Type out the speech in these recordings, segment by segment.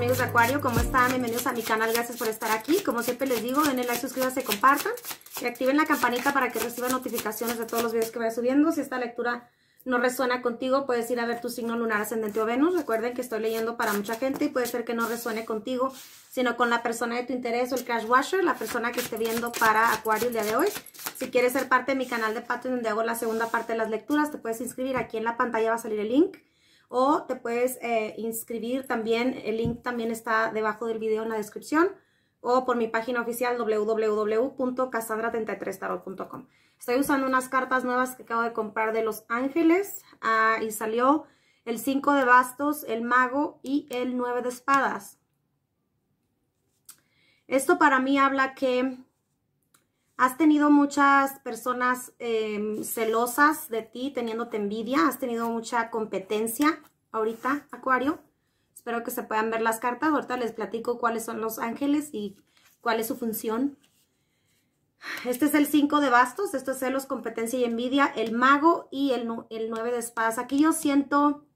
amigos de Acuario, ¿cómo están? Bienvenidos a mi canal, gracias por estar aquí. Como siempre les digo, denle like, suscríbanse, compartan y activen la campanita para que reciban notificaciones de todos los videos que vaya subiendo. Si esta lectura no resuena contigo, puedes ir a ver tu signo lunar ascendente o Venus. Recuerden que estoy leyendo para mucha gente y puede ser que no resuene contigo, sino con la persona de tu interés o el cash washer, la persona que esté viendo para Acuario el día de hoy. Si quieres ser parte de mi canal de Patreon donde hago la segunda parte de las lecturas, te puedes inscribir. Aquí en la pantalla va a salir el link. O te puedes eh, inscribir también, el link también está debajo del video en la descripción. O por mi página oficial www.casandra33tarot.com. Estoy usando unas cartas nuevas que acabo de comprar de Los Ángeles ah, y salió el 5 de bastos, el mago y el 9 de espadas. Esto para mí habla que has tenido muchas personas em, celosas de ti, teniéndote envidia, has tenido mucha competencia ahorita, Acuario. Espero que se puedan ver las cartas. Ahorita les platico cuáles son los ángeles y cuál es su función. Este es el 5 de bastos, esto es celos, competencia y envidia, el mago y el, el 9 de espadas. Aquí yo siento,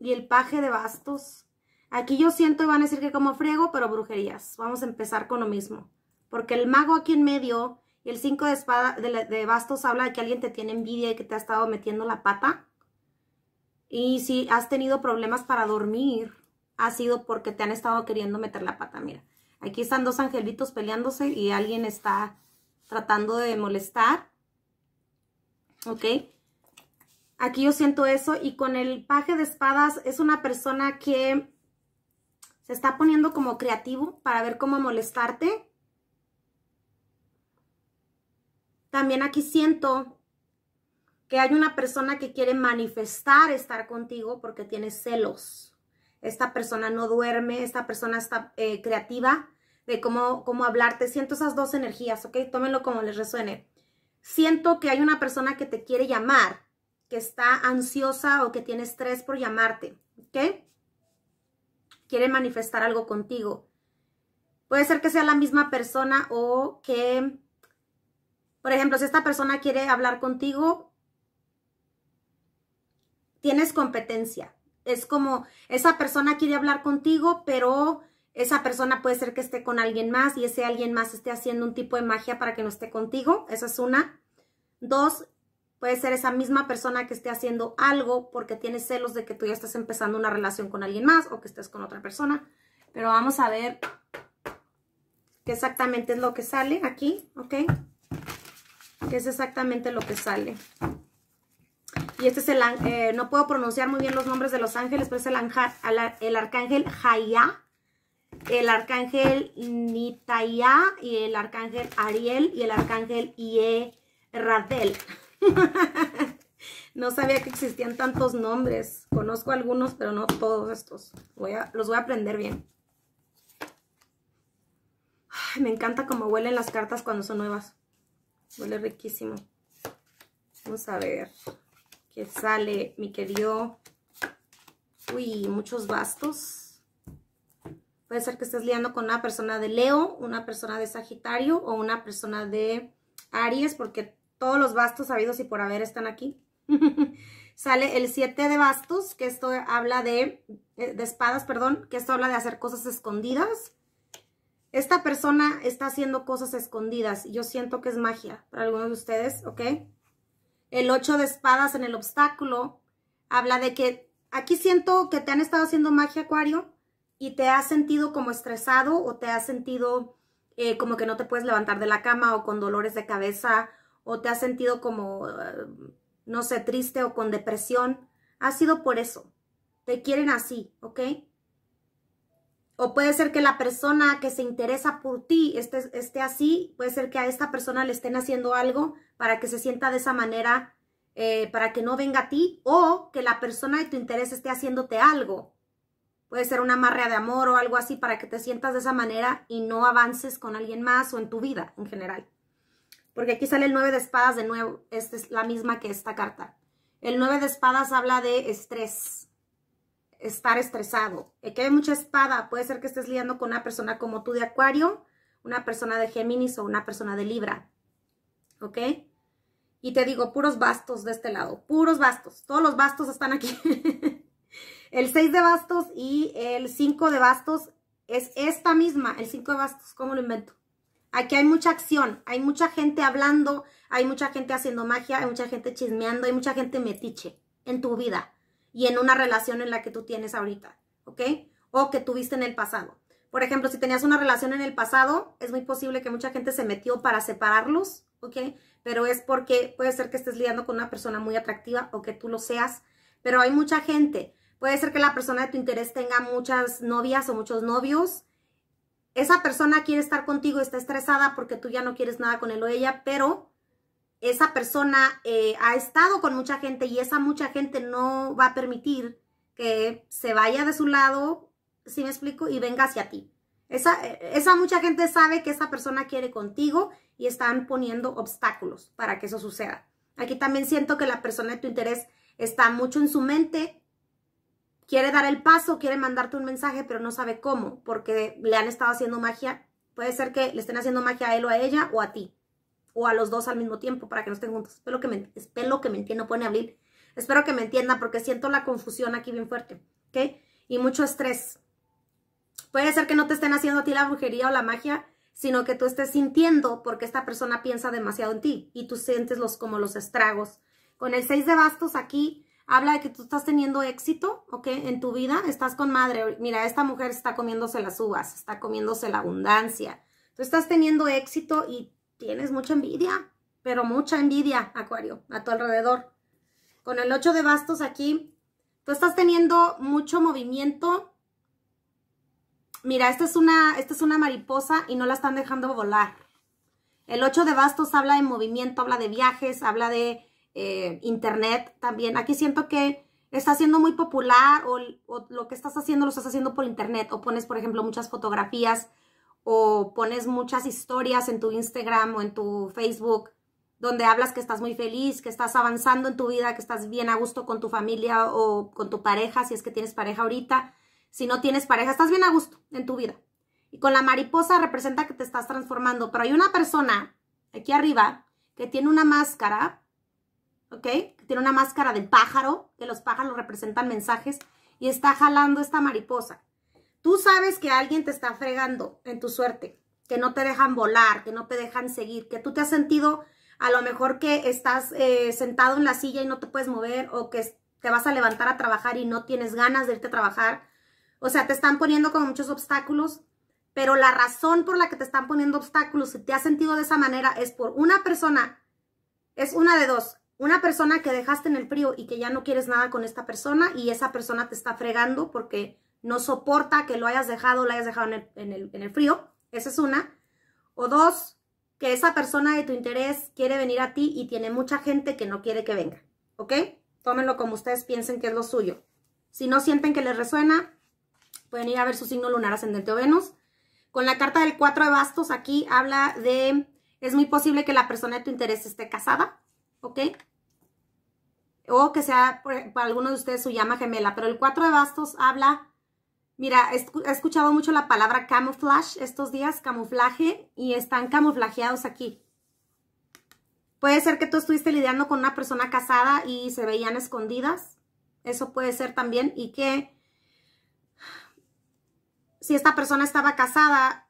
y el paje de bastos. Aquí yo siento, y van a decir que como friego, pero brujerías. Vamos a empezar con lo mismo. Porque el mago aquí en medio y el 5 de, espada, de, bastos habla de que alguien te tiene envidia y que te ha estado metiendo la pata. Y si has tenido problemas para dormir, ha sido porque te han estado queriendo meter la pata. Mira, aquí están dos angelitos peleándose y alguien está tratando de molestar. ¿Ok? Aquí yo siento eso. Y con el paje de espadas es una persona que se está poniendo como creativo para ver cómo molestarte. También aquí siento que hay una persona que quiere manifestar estar contigo porque tiene celos. Esta persona no duerme, esta persona está eh, creativa de cómo, cómo hablarte. Siento esas dos energías, ¿ok? Tómenlo como les resuene. Siento que hay una persona que te quiere llamar, que está ansiosa o que tiene estrés por llamarte, ¿ok? Quiere manifestar algo contigo. Puede ser que sea la misma persona o que, por ejemplo, si esta persona quiere hablar contigo, tienes competencia. Es como esa persona quiere hablar contigo, pero esa persona puede ser que esté con alguien más y ese alguien más esté haciendo un tipo de magia para que no esté contigo. Esa es una. Dos, puede ser esa misma persona que esté haciendo algo porque tiene celos de que tú ya estás empezando una relación con alguien más o que estés con otra persona. Pero vamos a ver qué exactamente es lo que sale aquí, ¿ok? ¿Qué es exactamente lo que sale? Y este es el, eh, no puedo pronunciar muy bien los nombres de los ángeles, pero es el, el arcángel Jaya el arcángel Nitaya y el arcángel Ariel y el arcángel Ie Radel. no sabía que existían tantos nombres. Conozco algunos, pero no todos estos. Voy a, los voy a aprender bien. me encanta cómo huelen las cartas cuando son nuevas. Huele riquísimo. Vamos a ver qué sale, mi querido. Uy, muchos bastos. Puede ser que estés liando con una persona de Leo, una persona de Sagitario o una persona de Aries, porque todos los bastos habidos y por haber están aquí. Sale el 7 de bastos, que esto habla de, eh, de espadas, perdón, que esto habla de hacer cosas escondidas. Esta persona está haciendo cosas escondidas. Yo siento que es magia para algunos de ustedes, ¿ok? El 8 de espadas en el obstáculo habla de que aquí siento que te han estado haciendo magia, Acuario, y te has sentido como estresado o te has sentido eh, como que no te puedes levantar de la cama o con dolores de cabeza o te has sentido como, eh, no sé, triste o con depresión, ha sido por eso. Te quieren así, ¿ok? O puede ser que la persona que se interesa por ti esté, esté así, puede ser que a esta persona le estén haciendo algo para que se sienta de esa manera, eh, para que no venga a ti, o que la persona de tu interés esté haciéndote algo Puede ser una amarre de amor o algo así para que te sientas de esa manera y no avances con alguien más o en tu vida en general. Porque aquí sale el 9 de espadas de nuevo. Esta es la misma que esta carta. El 9 de espadas habla de estrés. Estar estresado. Aquí hay mucha espada. Puede ser que estés liando con una persona como tú de Acuario, una persona de Géminis o una persona de Libra. ¿Ok? Y te digo, puros bastos de este lado. Puros bastos. Todos los bastos están aquí. El 6 de bastos y el 5 de bastos Es esta misma, el 5 de bastos, ¿cómo lo invento? Aquí hay mucha acción, hay mucha gente hablando, hay mucha gente haciendo magia, hay mucha gente chismeando, hay mucha gente metiche en tu vida y en una relación en la que tú tienes ahorita, ¿ok? O que tuviste en el pasado. Por ejemplo, si tenías una relación en el pasado, es muy posible que mucha gente se metió para separarlos, ¿ok? Pero es porque puede ser que estés lidiando con una persona muy atractiva o que tú lo seas, pero hay mucha gente. Puede ser que la persona de tu interés tenga muchas novias o muchos novios. Esa persona quiere estar contigo, está estresada porque tú ya no quieres nada con él o ella, pero esa persona eh, ha estado con mucha gente y esa mucha gente no va a permitir que se vaya de su lado si me explico? Y venga hacia ti. Esa, esa mucha gente sabe que esa persona quiere contigo y están poniendo obstáculos para que eso suceda. Aquí también siento que la persona de tu interés está mucho en su mente, quiere dar el paso, quiere mandarte un mensaje, pero no sabe cómo, porque le han estado haciendo magia. Puede ser que le estén haciendo magia a él o a ella o a ti, o a los dos al mismo tiempo para que no estén juntos. Espero que me, espero que me entienda, pone abrir. Espero que me entienda porque siento la confusión aquí bien fuerte, ¿ok? Y mucho estrés. Puede ser que no te estén haciendo a ti la brujería o la magia, sino que tú estés sintiendo porque esta persona piensa demasiado en ti y tú sientes los, como los estragos. Con el 6 de bastos aquí habla de que tú estás teniendo éxito, ¿ok? En tu vida, estás con madre. Mira, esta mujer está comiéndose las uvas, está comiéndose la abundancia. Tú estás teniendo éxito y tienes mucha envidia, pero mucha envidia, Acuario, a tu alrededor. Con el 8 de bastos aquí, tú estás teniendo mucho movimiento Mira, esta es, una, esta es una mariposa y no la están dejando volar. El 8 de bastos habla de movimiento, habla de viajes, habla de eh, internet también. Aquí siento que está siendo muy popular o, lo que estás haciendo lo estás haciendo por internet o pones, por ejemplo, muchas fotografías o pones muchas historias en tu Instagram o en tu Facebook donde hablas que estás muy feliz, que estás avanzando en tu vida, que estás bien a gusto con tu familia o con tu pareja, si es que tienes pareja ahorita si no tienes pareja, estás bien a gusto en tu vida. Y con la mariposa representa que te estás transformando. Pero hay una persona aquí arriba que tiene una máscara, ¿ok? Tiene una máscara de pájaro, que los pájaros representan mensajes, y está jalando esta mariposa. Tú sabes que alguien te está fregando en tu suerte, que no te dejan volar, que no te dejan seguir, que tú te has sentido a lo mejor que estás eh, sentado en la silla y no te puedes mover, o que te vas a levantar a trabajar y no tienes ganas de irte a trabajar, o sea, te están poniendo como muchos obstáculos, pero la razón por la que te están poniendo obstáculos, si te has sentido de esa manera, es por una persona, es una de dos. Una persona que dejaste en el frío y que ya no quieres nada con esta persona y esa persona te está fregando porque no soporta que lo hayas dejado, lo hayas dejado en el, en el frío. Esa es una. O dos, que esa persona de tu interés quiere venir a ti y tiene mucha gente que no quiere que venga. ¿Ok? Tómenlo como ustedes piensen que es lo suyo. Si no sienten que les resuena, Pueden ir a ver su signo lunar ascendente o Venus. Con la carta del 4 de bastos aquí habla de, es muy posible que la persona de tu interés esté casada, ¿ok? O que sea para alguno de ustedes su llama gemela. Pero el 4 de bastos habla, mira, he escuchado mucho la palabra camouflage estos días, camuflaje, y están camuflajeados aquí. Puede ser que tú estuviste lidiando con una persona casada y se veían escondidas. Eso puede ser también. Y que si esta persona estaba casada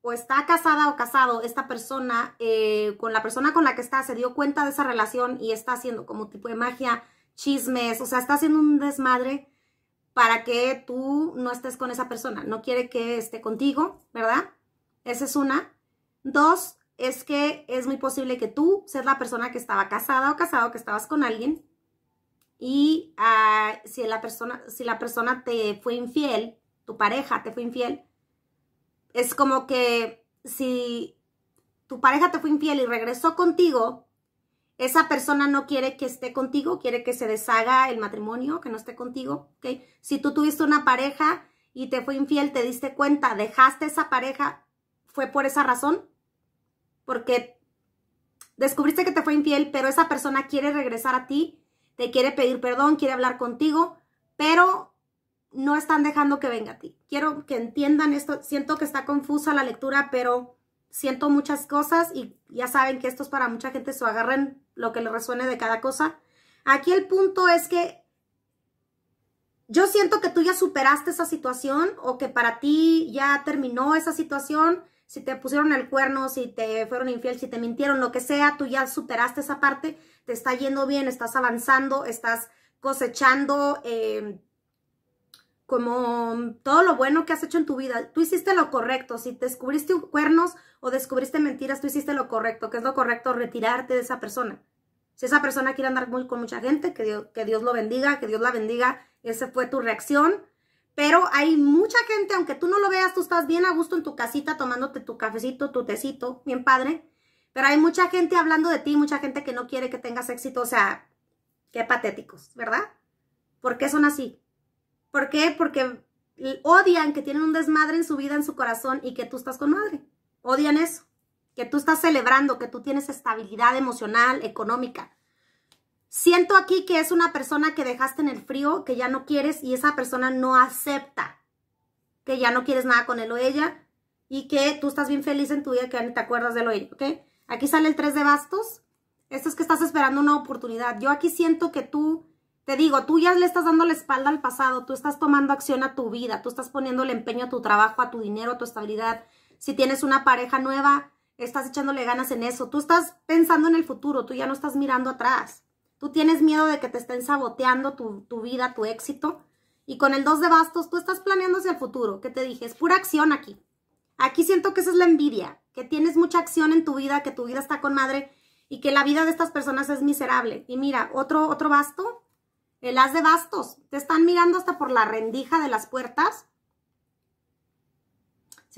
o está casada o casado, esta persona eh, con la persona con la que está se dio cuenta de esa relación y está haciendo como tipo de magia, chismes, o sea, está haciendo un desmadre para que tú no estés con esa persona. No quiere que esté contigo, ¿verdad? Esa es una. Dos, es que es muy posible que tú seas la persona que estaba casada o casado, que estabas con alguien. Y ah, si, la persona, si la persona te fue infiel, tu pareja te fue infiel, es como que si tu pareja te fue infiel y regresó contigo, esa persona no quiere que esté contigo, quiere que se deshaga el matrimonio, que no esté contigo, ¿ok? Si tú tuviste una pareja y te fue infiel, te diste cuenta, dejaste esa pareja, fue por esa razón, porque descubriste que te fue infiel, pero esa persona quiere regresar a ti, te quiere pedir perdón, quiere hablar contigo, pero no están dejando que venga a ti. Quiero que entiendan esto. Siento que está confusa la lectura, pero siento muchas cosas y ya saben que esto es para mucha gente, se agarren lo que le resuene de cada cosa. Aquí el punto es que yo siento que tú ya superaste esa situación o que para ti ya terminó esa situación. Si te pusieron el cuerno, si te fueron infiel, si te mintieron, lo que sea, tú ya superaste esa parte, te está yendo bien, estás avanzando, estás cosechando eh, como todo lo bueno que has hecho en tu vida. Tú hiciste lo correcto. Si descubriste cuernos o descubriste mentiras, tú hiciste lo correcto. que es lo correcto? Retirarte de esa persona. Si esa persona quiere andar muy, con mucha gente, que Dios, que Dios lo bendiga, que Dios la bendiga. Esa fue tu reacción. Pero hay mucha gente, aunque tú no lo veas, tú estás bien a gusto en tu casita tomándote tu cafecito, tu tecito, bien padre. Pero hay mucha gente hablando de ti, mucha gente que no quiere que tengas éxito. O sea, qué patéticos, ¿verdad? ¿Por qué son así? ¿Por qué? Porque odian que tienen un desmadre en su vida, en su corazón y que tú estás con madre. Odian eso que tú estás celebrando, que tú tienes estabilidad emocional, económica. Siento aquí que es una persona que dejaste en el frío, que ya no quieres y esa persona no acepta que ya no quieres nada con él o ella y que tú estás bien feliz en tu vida, que ya te acuerdas de lo ella, ¿ok? Aquí sale el 3 de bastos. Esto es que estás esperando una oportunidad. Yo aquí siento que tú, te digo, tú ya le estás dando la espalda al pasado, tú estás tomando acción a tu vida, tú estás poniendo el empeño a tu trabajo, a tu dinero, a tu estabilidad. Si tienes una pareja nueva, estás echándole ganas en eso. Tú estás pensando en el futuro, tú ya no estás mirando atrás. Tú tienes miedo de que te estén saboteando tu, vida, tu éxito. Y con el 2 de bastos, tú estás planeando hacia el futuro. ¿Qué te dije? Es pura acción aquí. Aquí siento que esa es la envidia, que tienes mucha acción en tu vida, que tu vida está con madre y que la vida de estas personas es miserable. Y mira, otro, otro basto, el as de bastos. Te están mirando hasta por la rendija de las puertas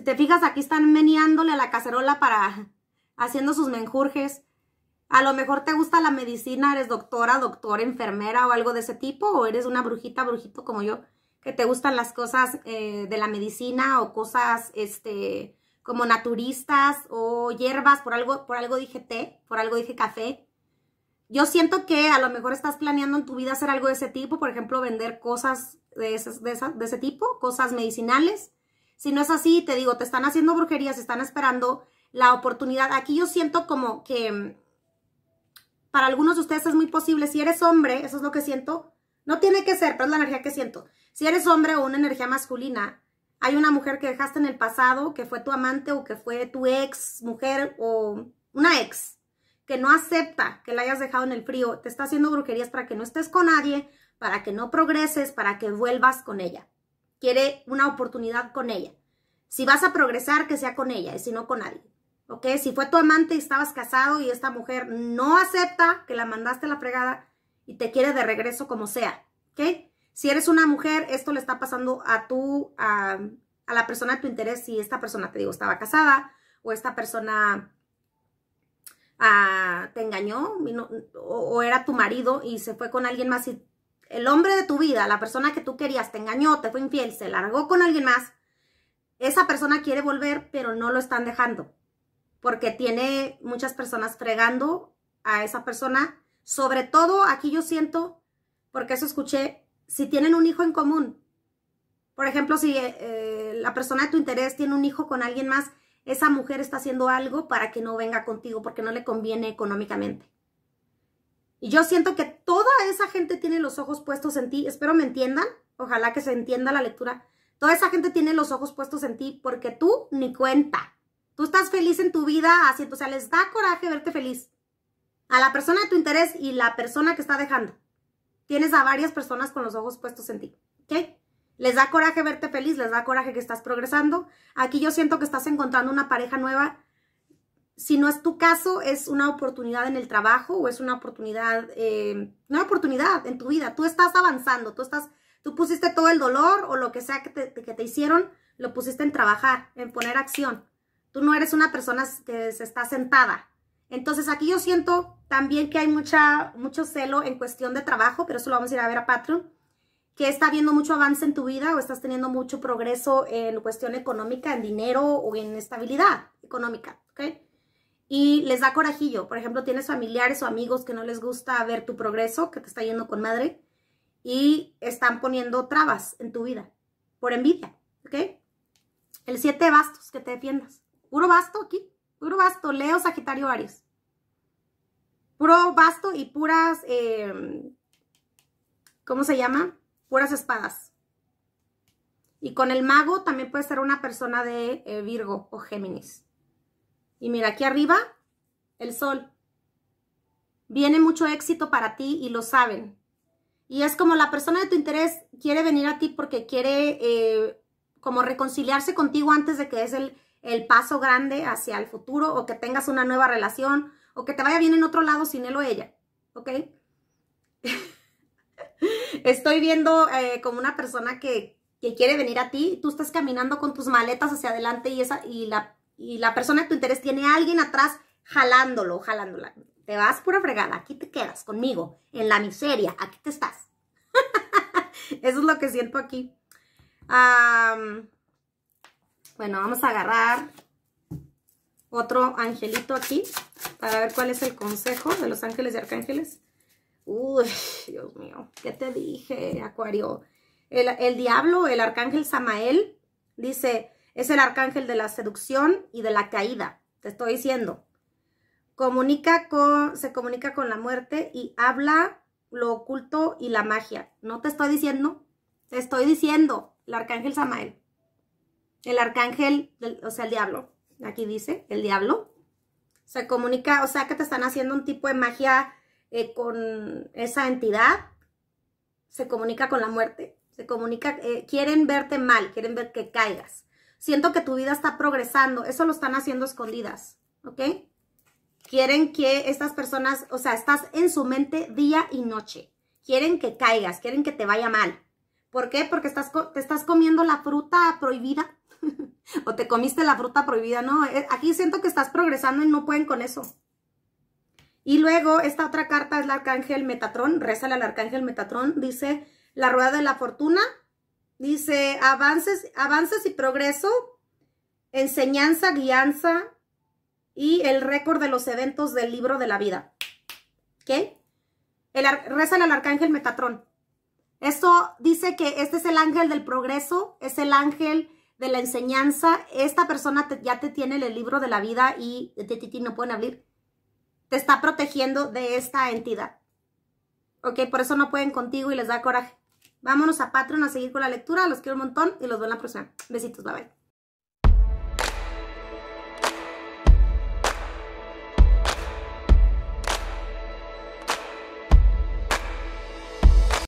si te fijas, aquí están meneándole a la cacerola para haciendo sus menjurjes. A lo mejor te gusta la medicina, eres doctora, doctora, enfermera o algo de ese tipo, o eres una brujita, brujito como yo, que te gustan las cosas eh, de la medicina o cosas, este, como naturistas o hierbas, por algo, por algo dije té, por algo dije café. Yo siento que a lo mejor estás planeando en tu vida hacer algo de ese tipo, por ejemplo, vender cosas de de ese tipo, cosas medicinales si no es así, te digo, te están haciendo brujerías, están esperando la oportunidad. Aquí yo siento como que mm, para algunos de ustedes es muy posible. Si eres hombre, eso es lo que siento. No tiene que ser, pero es la energía que siento. Si eres hombre o una energía masculina, hay una mujer que dejaste en el pasado, que fue tu amante o que fue tu ex mujer o una ex, que no acepta que la hayas dejado en el frío, te está haciendo brujerías para que no estés con nadie, para que no progreses, para que vuelvas con ella quiere una oportunidad con ella. Si vas a progresar, que sea con ella y si no con nadie. ¿Ok? Si fue tu amante y estabas casado y esta mujer no acepta que la mandaste a la fregada y te quiere de regreso como sea. ¿Ok? Si eres una mujer, esto le está pasando a tú, a, la persona de tu interés. Si esta persona, te digo, estaba casada o esta persona ah, te engañó o, o, era tu marido y se fue con alguien más y el hombre de tu vida, la persona que tú querías, te engañó, te fue infiel, se largó con alguien más, esa persona quiere volver, pero no lo están dejando. Porque tiene muchas personas fregando a esa persona. Sobre todo, aquí yo siento, porque eso escuché, si tienen un hijo en común. Por ejemplo, si eh, la persona de tu interés tiene un hijo con alguien más, esa mujer está haciendo algo para que no venga contigo porque no le conviene económicamente. Y yo siento que toda esa gente tiene los ojos puestos en ti. Espero me entiendan. Ojalá que se entienda la lectura. Toda esa gente tiene los ojos puestos en ti porque tú ni cuenta. Tú estás feliz en tu vida haciendo, o sea, les da coraje verte feliz. A la persona de tu interés y la persona que está dejando. Tienes a varias personas con los ojos puestos en ti. ¿Ok? Les da coraje verte feliz, les da coraje que estás progresando. Aquí yo siento que estás encontrando una pareja nueva si no es tu caso, es una oportunidad en el trabajo o es una oportunidad, eh, una oportunidad en tu vida. Tú estás avanzando, tú estás, tú pusiste todo el dolor o lo que sea que te, que te hicieron, lo pusiste en trabajar, en poner acción. Tú no eres una persona que se está sentada. Entonces aquí yo siento también que hay mucha, mucho celo en cuestión de trabajo, pero eso lo vamos a ir a ver a Patreon, que está habiendo mucho avance en tu vida o estás teniendo mucho progreso en cuestión económica, en dinero o en estabilidad económica, ¿ok? Y les da corajillo. Por ejemplo, tienes familiares o amigos que no les gusta ver tu progreso, que te está yendo con madre, y están poniendo trabas en tu vida por envidia, ¿ok? El siete bastos, que te defiendas. Puro basto aquí, puro basto, Leo, Sagitario, Aries. Puro basto y puras, em, ¿cómo se llama? puras espadas. Y con el mago también puede ser una persona de eh, Virgo o Géminis. Y mira, aquí arriba, el sol. Viene mucho éxito para ti y lo saben. Y es como la persona de tu interés quiere venir a ti porque quiere eh, como reconciliarse contigo antes de que es el, el paso grande hacia el futuro o que tengas una nueva relación o que te vaya bien en otro lado sin él o ella. ¿Ok? Estoy viendo eh, como una persona que, quiere venir a ti, tú estás caminando con tus maletas hacia adelante y, esa, y, la, y la persona de tu interés tiene a alguien atrás jalándolo, jalándola. Te vas pura fregada, aquí te quedas conmigo, en la miseria, aquí te estás. Eso es lo que siento aquí. bueno, vamos a agarrar otro angelito aquí para ver cuál es el consejo de los ángeles y arcángeles. Uy, Dios mío, ¿qué te dije, Acuario? El, diablo, el arcángel Samael, dice, es el arcángel de la seducción y de la caída. Te estoy diciendo. Comunica con, se comunica con la muerte y habla lo oculto y la magia. No te estoy diciendo, te estoy diciendo, el arcángel Samael. El arcángel, o sea, el diablo. Aquí dice, el diablo. Se comunica, o sea, que te están haciendo un tipo de magia eh, con esa entidad, se comunica con la muerte, se comunica, eh, quieren verte mal, quieren ver que caigas. Siento que tu vida está progresando, eso lo están haciendo escondidas, ¿ok? Quieren que estas personas, o sea, estás en su mente día y noche. Quieren que caigas, quieren que te vaya mal. ¿Por qué? Porque estás, te estás comiendo la fruta prohibida o te comiste la fruta prohibida. No, eh, aquí siento que estás progresando y no pueden con eso. Y luego esta otra carta es el arcángel Metatrón, rézale al arcángel Metatrón, dice la rueda de la fortuna, dice avances, avances y progreso, enseñanza, guianza y el récord de los eventos del libro de la vida. ¿Ok? El, rézale al arcángel Metatrón. Esto dice que este es el ángel del progreso, es el ángel de la enseñanza. Esta persona ya te tiene el libro de la vida y de no pueden abrir te está protegiendo de esta entidad. Ok, por eso no pueden contigo y les da coraje. Vámonos a Patreon a seguir con la lectura. Los quiero un montón y los veo en la próxima. Besitos, bye bye.